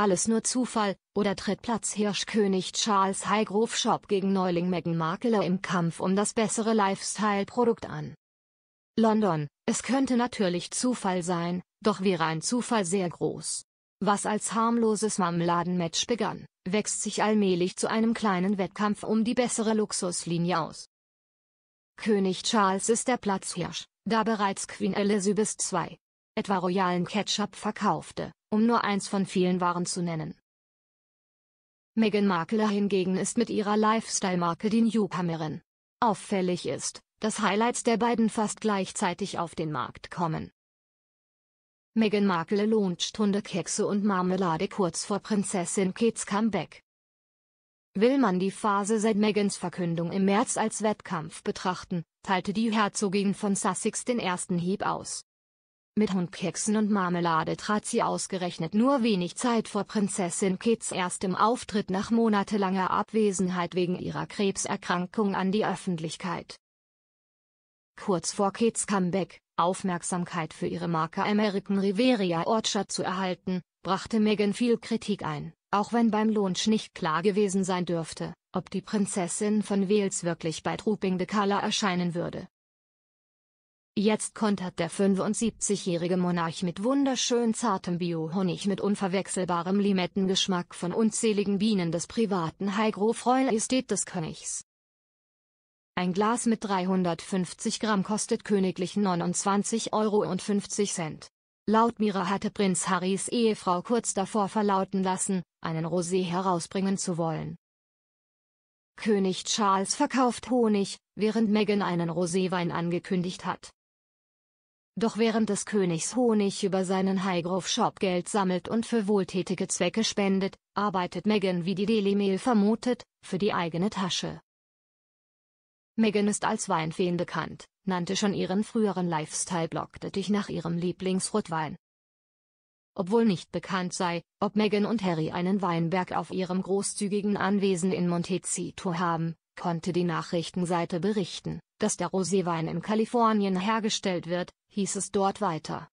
alles nur Zufall, oder tritt Platzhirschkönig Charles Highgrove Shop gegen Neuling Meghan Markle im Kampf um das bessere Lifestyle-Produkt an? London, es könnte natürlich Zufall sein, doch wäre ein Zufall sehr groß. Was als harmloses Marmeladenmatch begann, wächst sich allmählich zu einem kleinen Wettkampf um die bessere Luxuslinie aus. König Charles ist der Platzhirsch, da bereits Queen Elizabeth II etwa royalen Ketchup verkaufte, um nur eins von vielen Waren zu nennen. Meghan Markle hingegen ist mit ihrer Lifestyle-Marke die Newcomerin. Auffällig ist, dass Highlights der beiden fast gleichzeitig auf den Markt kommen. Meghan Markle launcht Hundekekse und Marmelade kurz vor Prinzessin Kates Comeback. Will man die Phase seit Megans Verkündung im März als Wettkampf betrachten, teilte die Herzogin von Sussex den ersten Hieb aus. Mit Hundkeksen und Marmelade trat sie ausgerechnet nur wenig Zeit vor Prinzessin Kates erstem Auftritt nach monatelanger Abwesenheit wegen ihrer Krebserkrankung an die Öffentlichkeit. Kurz vor Kates Comeback, Aufmerksamkeit für ihre Marke American Riviera Orchard zu erhalten, brachte Meghan viel Kritik ein, auch wenn beim Launch nicht klar gewesen sein dürfte, ob die Prinzessin von Wales wirklich bei Trooping the Color erscheinen würde. Jetzt kontert der 75-jährige Monarch mit wunderschön zartem Bio-Honig mit unverwechselbarem Limettengeschmack von unzähligen Bienen des privaten Highgrove Royal Estate des Königs. Ein Glas mit 350 Gramm kostet königlich 29,50 Euro. Laut Mira hatte Prinz Harrys Ehefrau kurz davor verlauten lassen, einen Rosé herausbringen zu wollen. König Charles verkauft Honig, während Meghan einen Roséwein angekündigt hat. Doch während des Königs Honig über seinen Highgrove Shop Geld sammelt und für wohltätige Zwecke spendet, arbeitet Meghan wie die Daily Mail vermutet, für die eigene Tasche. Meghan ist als Weinfeen bekannt, nannte schon ihren früheren Lifestyle-Blog dich nach ihrem Lieblingsrotwein. Obwohl nicht bekannt sei, ob Meghan und Harry einen Weinberg auf ihrem großzügigen Anwesen in Montecito haben, konnte die Nachrichtenseite berichten, dass der Roséwein in Kalifornien hergestellt wird, hieß es dort weiter.